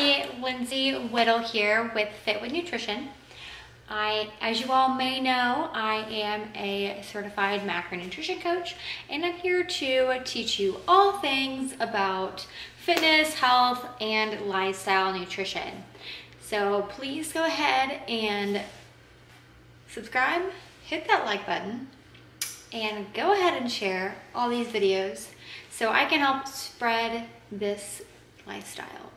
Lindsey Whittle here with Fit with Nutrition. I, as you all may know, I am a certified macronutrition coach and I'm here to teach you all things about fitness, health, and lifestyle nutrition. So please go ahead and subscribe, hit that like button, and go ahead and share all these videos so I can help spread this lifestyle.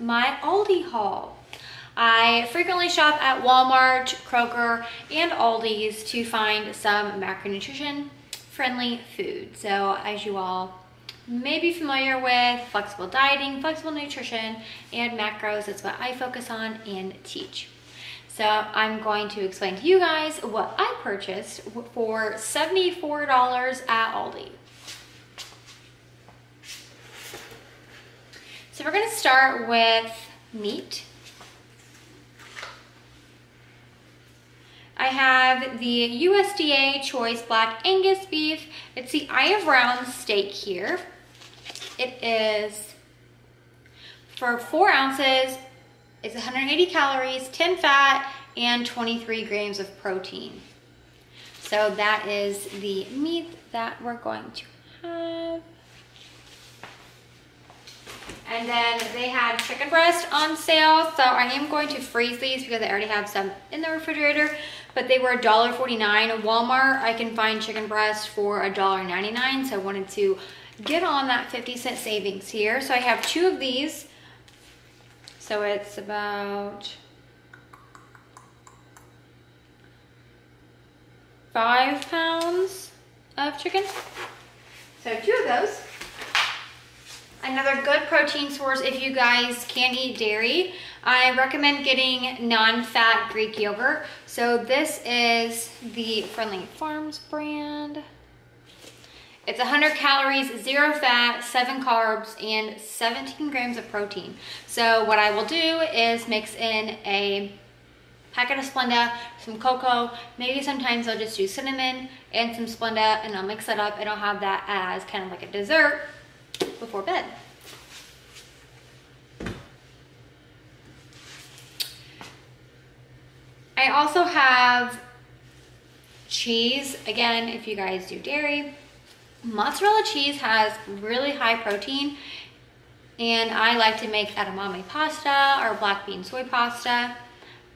My Aldi haul. I frequently shop at Walmart, Kroger, and Aldi's to find some macronutrition friendly food. So as you all may be familiar with flexible dieting, flexible nutrition, and macros, that's what I focus on and teach. So I'm going to explain to you guys what I purchased for $74 at Aldi. So we're gonna start with meat. I have the USDA Choice Black Angus beef. It's the Eye of Round steak here. It is for four ounces. It's 180 calories, 10 fat, and 23 grams of protein. So that is the meat that we're going to have. And then they had chicken breast on sale. So I am going to freeze these because I already have some in the refrigerator. But they were $1.49 at Walmart. I can find chicken breast for $1.99. So I wanted to get on that 50 cent savings here. So I have two of these. So it's about five pounds of chicken. So two of those. Another good protein source if you guys can't eat dairy, I recommend getting non-fat Greek yogurt. So this is the Friendly Farms brand. It's 100 calories, zero fat, seven carbs, and 17 grams of protein. So what I will do is mix in a packet of Splenda, some cocoa, maybe sometimes I'll just do cinnamon and some Splenda and I'll mix it up and I'll have that as kind of like a dessert before bed. I also have cheese. Again, if you guys do dairy, mozzarella cheese has really high protein and I like to make edamame pasta or black bean soy pasta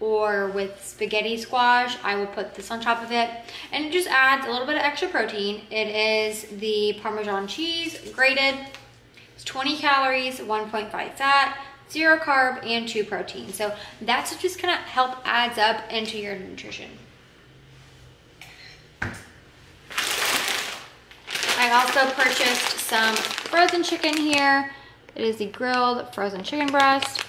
or with spaghetti squash, I will put this on top of it and it just adds a little bit of extra protein. It is the Parmesan cheese grated. It's 20 calories, 1.5 fat, zero carb, and two protein. So that's just gonna help adds up into your nutrition. I also purchased some frozen chicken here. It is the grilled frozen chicken breast.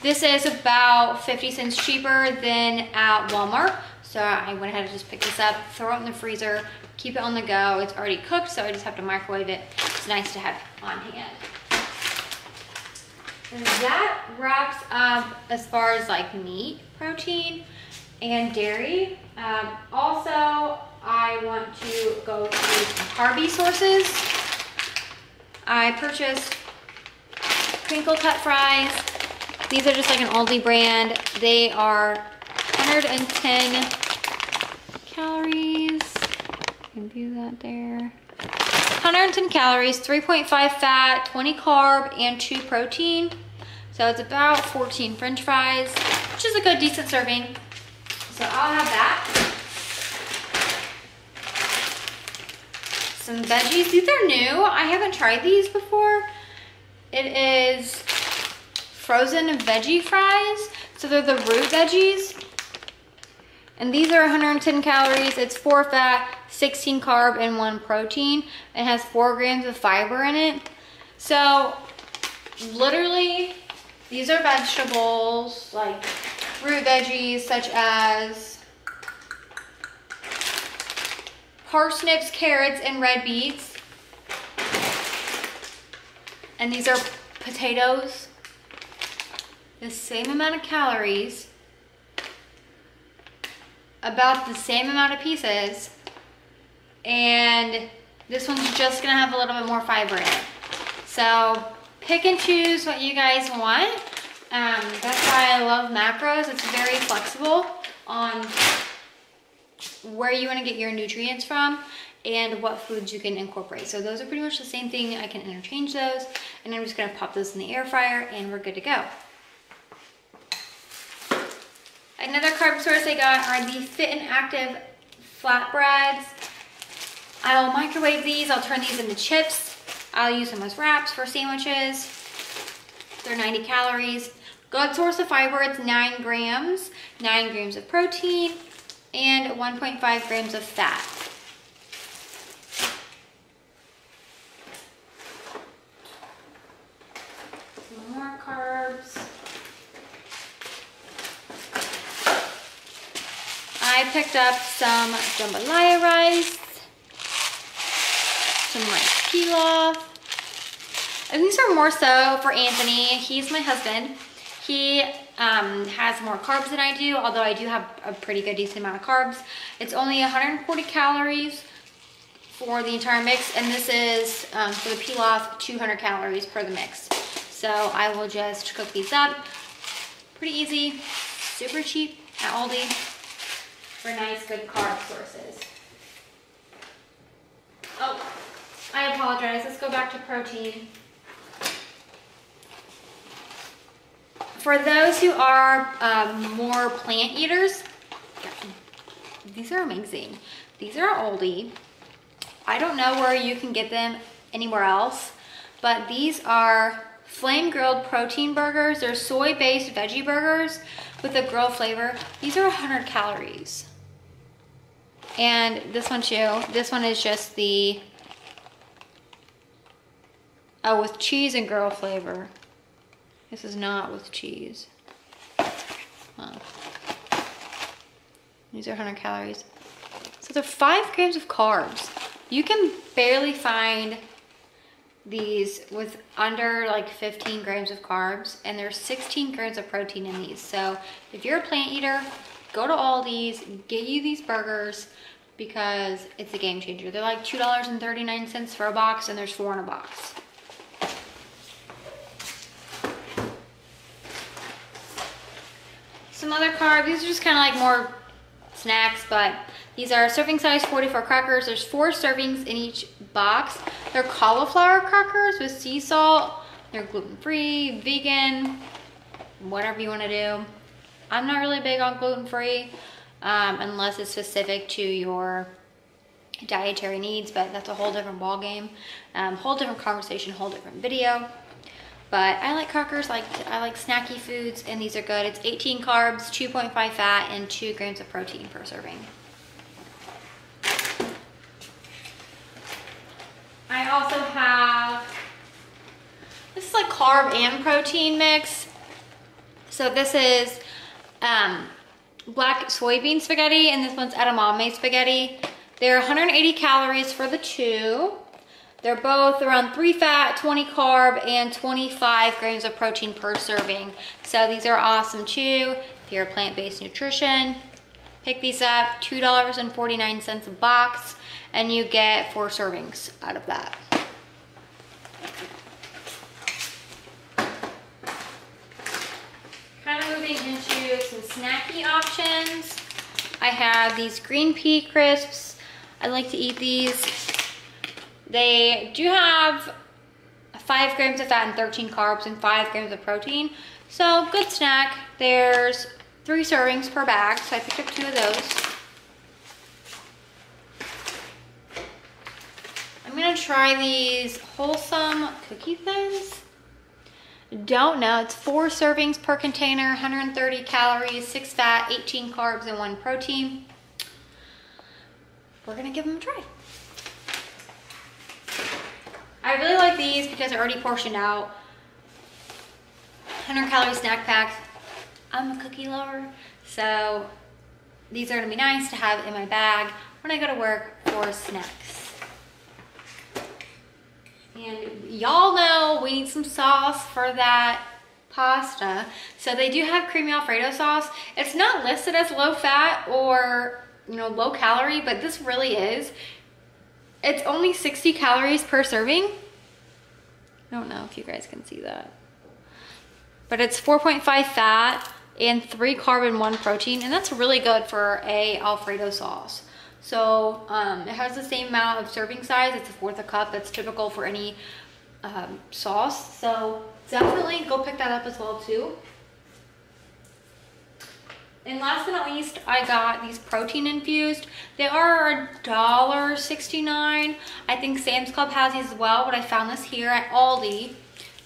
This is about 50 cents cheaper than at Walmart. So I went ahead and just picked this up, throw it in the freezer, keep it on the go. It's already cooked, so I just have to microwave it. It's nice to have on hand. And that wraps up as far as like meat, protein, and dairy. Um, also, I want to go to Harvey sources. I purchased crinkle cut fries. These are just like an Aldi brand. They are 110 calories. You can view that there. 110 calories, 3.5 fat, 20 carb, and 2 protein. So it's about 14 french fries, which is a good decent serving. So I'll have that. Some veggies. These are new. I haven't tried these before. It is frozen veggie fries. So they're the root veggies. And these are 110 calories. It's 4 fat, 16 carb, and 1 protein. It has 4 grams of fiber in it. So literally, these are vegetables, like root veggies such as parsnips, carrots, and red beets. And these are potatoes. The same amount of calories, about the same amount of pieces, and this one's just gonna have a little bit more fiber in it. So pick and choose what you guys want. Um, that's why I love macros. It's very flexible on where you want to get your nutrients from and what foods you can incorporate. So those are pretty much the same thing. I can interchange those and I'm just gonna pop those in the air fryer and we're good to go. Another carb source I got are the Fit and Active flatbreads. I'll microwave these. I'll turn these into chips. I'll use them as wraps for sandwiches. They're 90 calories. Good source of fiber, it's nine grams, nine grams of protein, and 1.5 grams of fat. more carbs. I picked up some jambalaya rice, some rice pilaf. And these are more so for Anthony. He's my husband. He um, has more carbs than I do, although I do have a pretty good decent amount of carbs. It's only 140 calories for the entire mix, and this is, um, for the pilaf, 200 calories per the mix. So I will just cook these up. Pretty easy, super cheap at Aldi for nice, good carb sources. Oh, I apologize. Let's go back to protein. For those who are um, more plant eaters, these are amazing. These are Aldi. I don't know where you can get them anywhere else, but these are flame grilled protein burgers. They're soy-based veggie burgers with the girl flavor. These are 100 calories. And this one too, this one is just the, oh, with cheese and girl flavor. This is not with cheese. These are 100 calories. So they're five grams of carbs. You can barely find these with under like 15 grams of carbs and there's 16 grams of protein in these. So if you're a plant eater, go to Aldi's, get you these burgers because it's a game changer. They're like $2.39 for a box and there's four in a box. Some other carbs, these are just kind of like more snacks, but these are serving size 44 crackers. There's four servings in each box. They're cauliflower crackers with sea salt. They're gluten-free, vegan, whatever you want to do. I'm not really big on gluten-free um, unless it's specific to your dietary needs, but that's a whole different ball game. Um, whole different conversation, whole different video. But I like crackers, like I like snacky foods, and these are good. It's 18 carbs, 2.5 fat, and 2 grams of protein per serving. I also have, this is like carb and protein mix. So this is um, black soybean spaghetti, and this one's edamame spaghetti. They're 180 calories for the two. They're both around 3 fat, 20 carb, and 25 grams of protein per serving. So these are awesome too. If you're a plant-based nutrition, pick these up, $2.49 a box, and you get four servings out of that. Kind of moving into some snacky options. I have these green pea crisps. I like to eat these they do have five grams of fat and 13 carbs and five grams of protein. So good snack. There's three servings per bag, so I picked up two of those. I'm gonna try these wholesome cookie thins. Don't know, it's four servings per container, 130 calories, six fat, 18 carbs, and one protein. We're gonna give them a try. I really like these because they're already portioned out. 100 calorie snack packs. I'm a cookie lover, so these are gonna be nice to have in my bag when I go to work for snacks. And y'all know we need some sauce for that pasta. So they do have creamy Alfredo sauce. It's not listed as low fat or you know low calorie, but this really is. It's only 60 calories per serving. I don't know if you guys can see that. But it's 4.5 fat and three carb and one protein. And that's really good for a Alfredo sauce. So um, it has the same amount of serving size. It's a fourth a cup. That's typical for any um, sauce. So definitely go pick that up as well too. And last but not least, I got these protein infused. They are $1.69. I think Sam's Club has these as well, but I found this here at Aldi.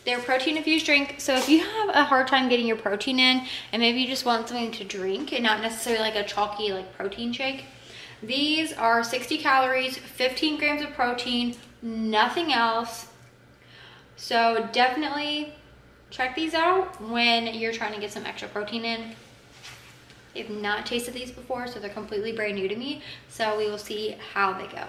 They're protein infused drink. So if you have a hard time getting your protein in and maybe you just want something to drink and not necessarily like a chalky like protein shake, these are 60 calories, 15 grams of protein, nothing else. So definitely check these out when you're trying to get some extra protein in. I've not tasted these before, so they're completely brand new to me. So we will see how they go.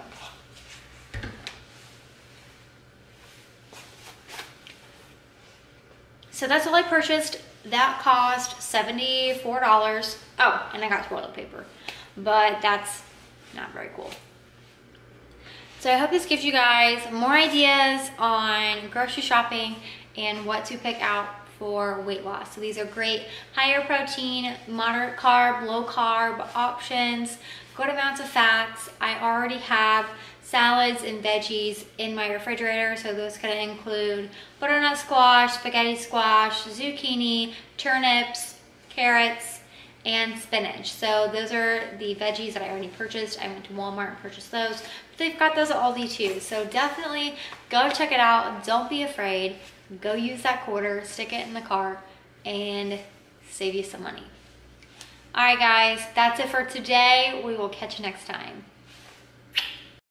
So that's all I purchased. That cost $74. Oh, and I got toilet paper, but that's not very cool. So I hope this gives you guys more ideas on grocery shopping and what to pick out for weight loss. So these are great higher protein, moderate carb, low carb options, good amounts of fats. I already have salads and veggies in my refrigerator. So those could include butternut squash, spaghetti squash, zucchini, turnips, carrots, and spinach. So those are the veggies that I already purchased. I went to Walmart and purchased those. But they've got those at Aldi too. So definitely go check it out. Don't be afraid. Go use that quarter, stick it in the car, and save you some money. All right, guys, that's it for today. We will catch you next time.